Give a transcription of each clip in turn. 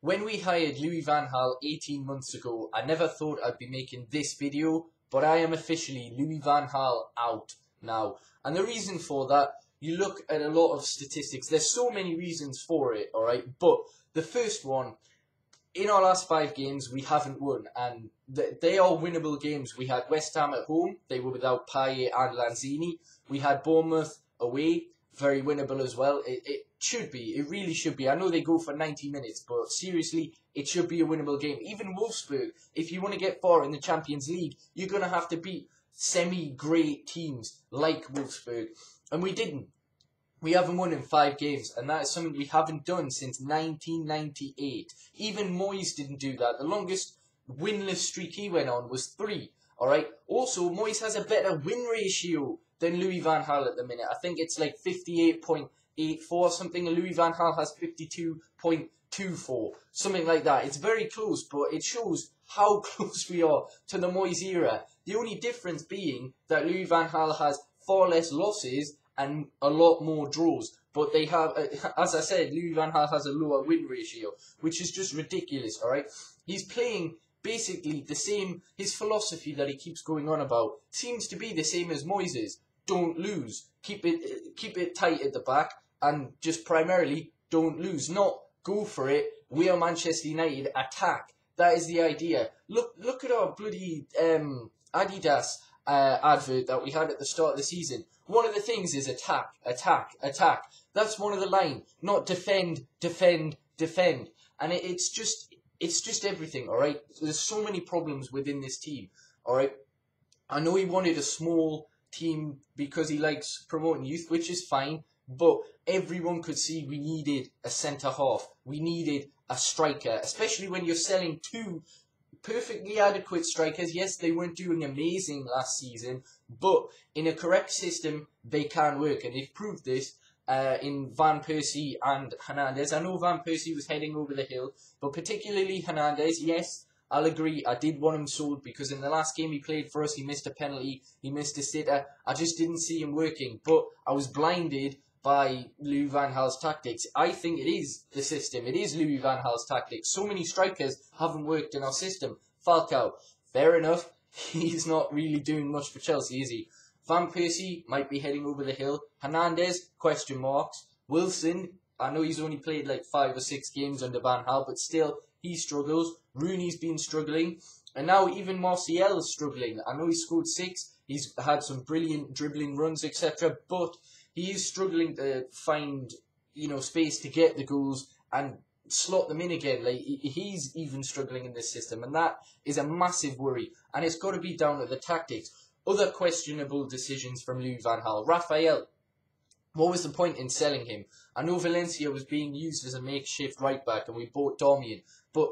When we hired Louis Van Gaal 18 months ago, I never thought I'd be making this video, but I am officially Louis Van Gaal out now. And the reason for that, you look at a lot of statistics, there's so many reasons for it, alright? But the first one, in our last five games, we haven't won, and they are winnable games. We had West Ham at home, they were without Payet and Lanzini. We had Bournemouth away, very winnable as well. It, it should be. It really should be. I know they go for 90 minutes, but seriously, it should be a winnable game. Even Wolfsburg, if you want to get far in the Champions League, you're going to have to beat semi-great teams like Wolfsburg. And we didn't. We haven't won in five games, and that is something we haven't done since 1998. Even Moyes didn't do that. The longest winless streak he went on was three. All right. Also, Moyes has a better win ratio than Louis Van Gaal at the minute. I think it's like 58.84 or something. Louis Van Gaal has 52.24, something like that. It's very close, but it shows how close we are to the Moyes era. The only difference being that Louis Van Gaal has far less losses and a lot more draws. But they have, as I said, Louis Van Gaal has a lower win ratio, which is just ridiculous. All right, he's playing basically the same. His philosophy that he keeps going on about seems to be the same as Moyes don't lose. Keep it keep it tight at the back and just primarily don't lose. Not go for it. We are Manchester United. Attack. That is the idea. Look look at our bloody um, Adidas uh, advert that we had at the start of the season. One of the things is attack, attack, attack. That's one of the line. Not defend, defend, defend. And it, it's just it's just everything. All right. There's so many problems within this team. All right. I know he wanted a small team because he likes promoting youth, which is fine. But everyone could see we needed a centre half. We needed a striker, especially when you're selling two perfectly adequate strikers. Yes, they weren't doing amazing last season, but in a correct system, they can work, and they've proved this. Uh, in Van Persie and Hernandez. I know Van Persie was heading over the hill, but particularly Hernandez, yes, I'll agree. I did want him sold because in the last game he played for us, he missed a penalty, he missed a sitter. I just didn't see him working, but I was blinded by Louis Van Gaal's tactics. I think it is the system. It is Louis Van Gaal's tactics. So many strikers haven't worked in our system. Falcao, fair enough. He's not really doing much for Chelsea, is he? Van Persie might be heading over the hill. Hernandez, question marks. Wilson, I know he's only played like five or six games under Van Gaal, but still, he struggles. Rooney's been struggling. And now even Martial is struggling. I know he scored six. He's had some brilliant dribbling runs, etc. But he is struggling to find, you know, space to get the goals and slot them in again. Like he's even struggling in this system, and that is a massive worry. And it's got to be down to the tactics. Other questionable decisions from Louis Van Gaal. Rafael, what was the point in selling him? I know Valencia was being used as a makeshift right back, and we bought Darmian. But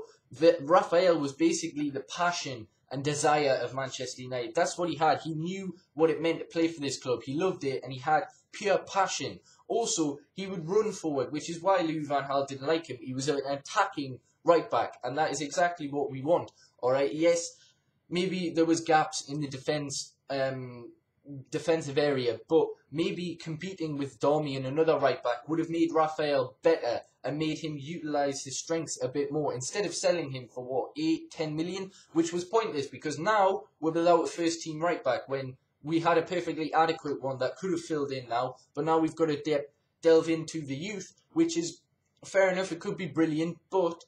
Rafael was basically the passion and desire of Manchester United. That's what he had. He knew what it meant to play for this club. He loved it and he had pure passion. Also, he would run forward, which is why Louis van Gaal didn't like him. He was an attacking right back, and that is exactly what we want. All right. Yes, maybe there was gaps in the defense um, defensive area, but maybe competing with Darmian and another right back would have made Rafael better and made him utilise his strengths a bit more instead of selling him for what, 8, 10 million, which was pointless because now we're without a first team right back when we had a perfectly adequate one that could have filled in now, but now we've got to de- delve into the youth, which is fair enough, it could be brilliant, but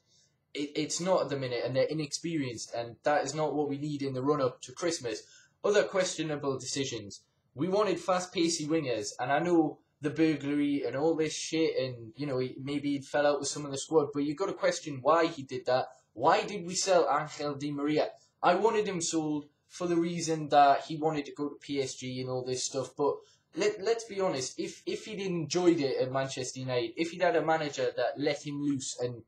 it, it's not at the minute and they're inexperienced and that is not what we need in the run up to Christmas. Other questionable decisions. We wanted fast pacey wingers, and I know the burglary and all this shit, and you know maybe he fell out with some of the squad, but you got to question why he did that. Why did we sell Angel Di Maria? I wanted him sold for the reason that he wanted to go to PSG and all this stuff, but let let's be honest, if if he'd enjoyed it at Manchester United, if he'd had a manager that let him loose, and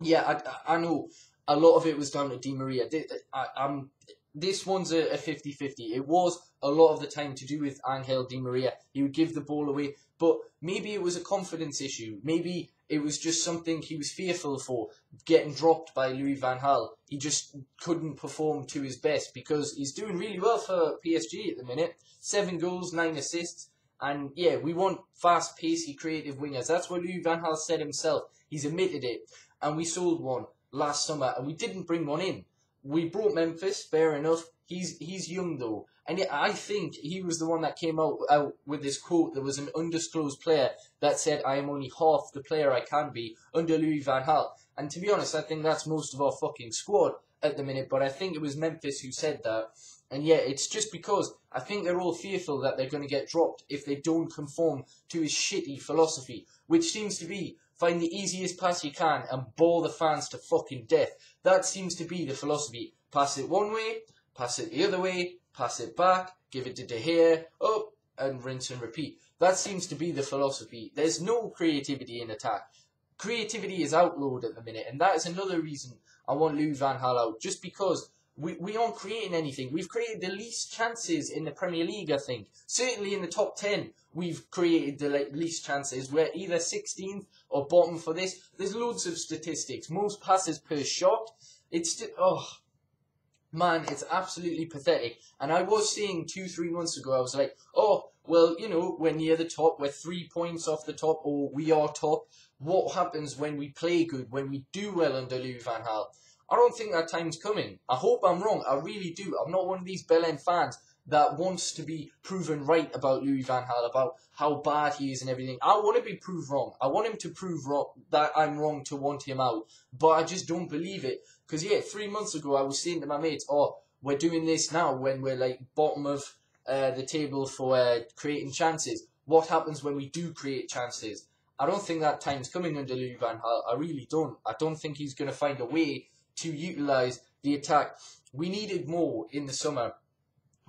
yeah, I I know a lot of it was down to Di Maria. I, I'm this one's a, a 50-50. It was a lot of the time to do with Angel Di Maria. He would give the ball away, but maybe it was a confidence issue. Maybe it was just something he was fearful for, getting dropped by Louis Van Gaal. He just couldn't perform to his best because he's doing really well for PSG at the minute. Seven goals, nine assists. And yeah, we want fast, pacey, creative wingers. That's what Louis Van Gaal said himself. He's admitted it. and we sold one last summer, and we didn't bring one in. We brought Memphis, fair enough. He's he's young though, and I think he was the one that came out, out with this quote. There was an undisclosed player that said, "I am only half the player I can be under Louis Van Gaal." And to be honest, I think that's most of our fucking squad at the minute. But I think it was Memphis who said that. And yet, it's just because I think they're all fearful that they're going to get dropped if they don't conform to his shitty philosophy, which seems to be find the easiest pass you can and bore the fans to fucking death. That seems to be the philosophy. Pass it one way, pass it the other way, pass it back, give it to De Gea, up, and rinse and repeat. That seems to be the philosophy. There's no creativity in attack. Creativity is outlawed at the minute, and that is another reason I want Louis Van Gaal out. Just because we, we aren't creating anything. We've created the least chances in the Premier League, I think. Certainly in the top 10, we've created the least chances. We're either 16th or bottom for this. There's loads of statistics. Most passes per shot. It's oh, man, it's absolutely pathetic. And I was saying two, three months ago, I was like, oh, well, you know, we're near the top, we're three points off the top, or we are top. What happens when we play good, when we do well under Louis Van Gaal? I don't think that time's coming. I hope I'm wrong. I really do. I'm not one of these Bell End fans that wants to be proven right about Louis Van Gaal, about how bad he is and everything. I want to be proved wrong. I want him to prove wrong, that I'm wrong to want him out. But I just don't believe it. Because, yeah, three months ago I was saying to my mates, oh, we're doing this now when we're, like, bottom of uh, the table for uh, creating chances. What happens when we do create chances? I don't think that time's coming under Louis Van Gaal. I really don't. I don't think he's going to find a way to utilise the attack. We needed more in the summer.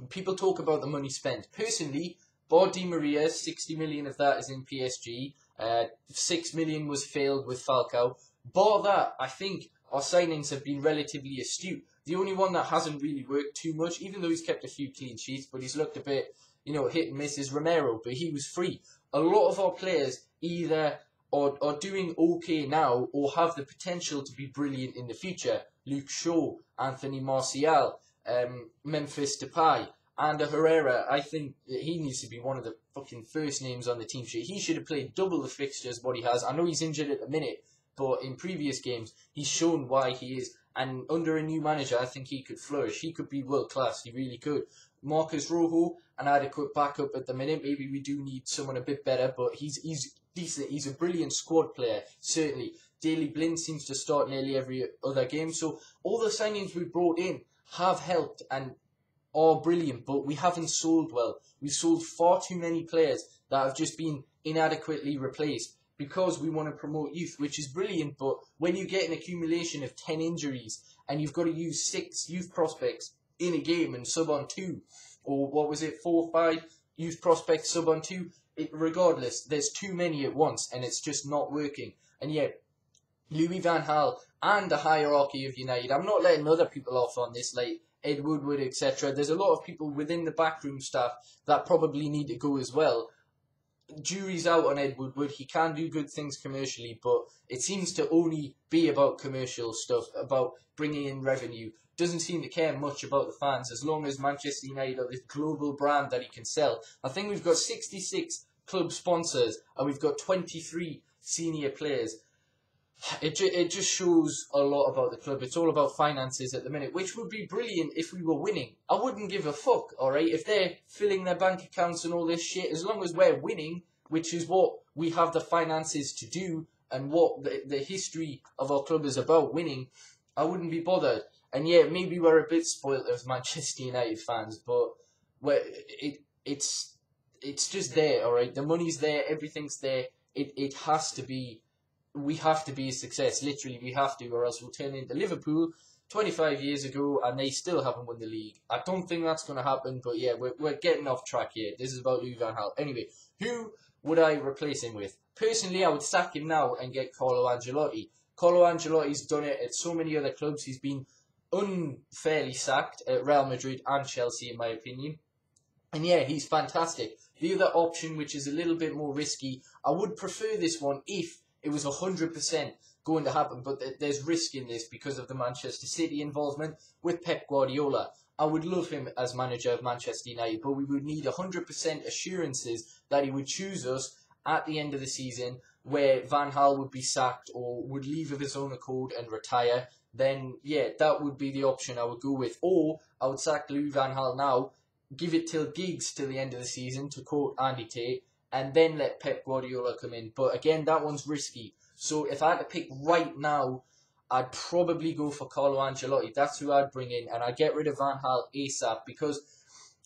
People talk about the money spent. Personally, Bod Di Maria, 60 million of that is in PSG. Uh, 6 million was failed with Falcao. Bar that, I think our signings have been relatively astute. The only one that hasn't really worked too much, even though he's kept a few clean sheets, but he's looked a bit, you know, hit and miss, is Romero, but he was free. A lot of our players either are, are doing okay now or have the potential to be brilliant in the future. Luke Shaw, Anthony Martial, um, Memphis Depay, and Herrera. I think he needs to be one of the fucking first names on the team sheet. He should have played double the fixtures what he has. I know he's injured at the minute, but in previous games he's shown why he is. And under a new manager, I think he could flourish. He could be world class. He really could. Marcos Rojo, an adequate backup at the minute. Maybe we do need someone a bit better, but he's he's decent. He's a brilliant squad player, certainly. Daley Blind seems to start nearly every other game. So all the signings we brought in have helped and are brilliant, but we haven't sold well. We've sold far too many players that have just been inadequately replaced because we want to promote youth, which is brilliant. But when you get an accumulation of 10 injuries and you've got to use six youth prospects in a game and sub on two, or what was it, four five youth prospects sub on two, it, regardless, there's too many at once and it's just not working. And yet, Louis Van Gaal and the hierarchy of United, I'm not letting other people off on this, like Ed Woodward, etc. There's a lot of people within the backroom staff that probably need to go as well. Jury's out on Ed Woodward. He can do good things commercially, but it seems to only be about commercial stuff, about bringing in revenue. Doesn't seem to care much about the fans as long as Manchester United are this global brand that he can sell. I think we've got 66 club sponsors and we've got 23 senior players it, ju- it just shows a lot about the club. It's all about finances at the minute, which would be brilliant if we were winning. I wouldn't give a fuck, alright? If they're filling their bank accounts and all this shit, as long as we're winning, which is what we have the finances to do and what the, the history of our club is about, winning, I wouldn't be bothered. And yeah, maybe we're a bit spoiled as Manchester United fans, but it it's it's just there, alright? The money's there, everything's there. It it has to be we have to be a success. Literally, we have to, or else we'll turn into Liverpool 25 years ago and they still haven't won the league. I don't think that's going to happen, but yeah, we're, we're getting off track here. This is about Louis Van Gaal. Anyway, who would I replace him with? Personally, I would sack him now and get Carlo Ancelotti. Carlo Ancelotti's done it at so many other clubs. He's been unfairly sacked at Real Madrid and Chelsea, in my opinion. And yeah, he's fantastic. The other option, which is a little bit more risky, I would prefer this one if it was 100% going to happen, but there's risk in this because of the Manchester City involvement with Pep Guardiola. I would love him as manager of Manchester United, but we would need 100% assurances that he would choose us at the end of the season where Van Gaal would be sacked or would leave of his own accord and retire, then yeah, that would be the option I would go with. Or I would sack Louis Van Gaal now, give it till Giggs till the end of the season, to quote Andy Tate, and then let Pep Guardiola come in. But again, that one's risky. So if I had to pick right now, I'd probably go for Carlo Ancelotti. That's who I'd bring in, and I'd get rid of Van Gaal ASAP because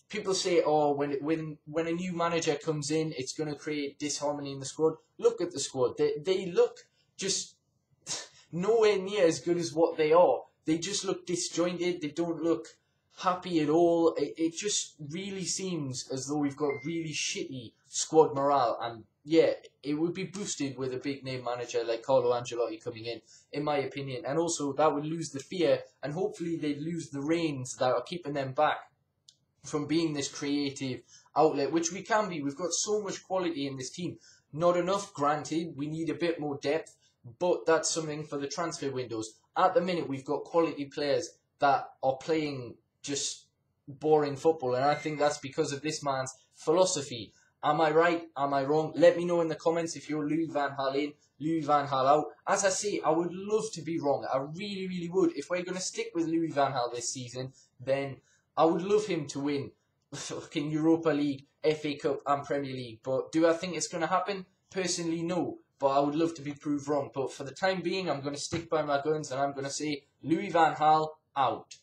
people say, oh, when when when a new manager comes in, it's going to create disharmony in the squad. Look at the squad; they they look just nowhere near as good as what they are. They just look disjointed. They don't look happy at all. It, it just really seems as though we've got really shitty squad morale. And yeah, it would be boosted with a big name manager like Carlo Ancelotti coming in, in my opinion. And also, that would lose the fear, and hopefully, they'd lose the reins that are keeping them back from being this creative outlet, which we can be. We've got so much quality in this team. Not enough, granted. We need a bit more depth, but that's something for the transfer windows. At the minute, we've got quality players that are playing just boring football, and I think that's because of this man's philosophy. Am I right? Am I wrong? Let me know in the comments if you're Louis Van Gaal in, Louis Van Gaal out. As I say, I would love to be wrong. I really, really would. If we're going to stick with Louis Van Gaal this season, then I would love him to win fucking Europa League, FA Cup, and Premier League. But do I think it's going to happen? Personally, no. But I would love to be proved wrong. But for the time being, I'm going to stick by my guns and I'm going to say Louis Van Gaal out.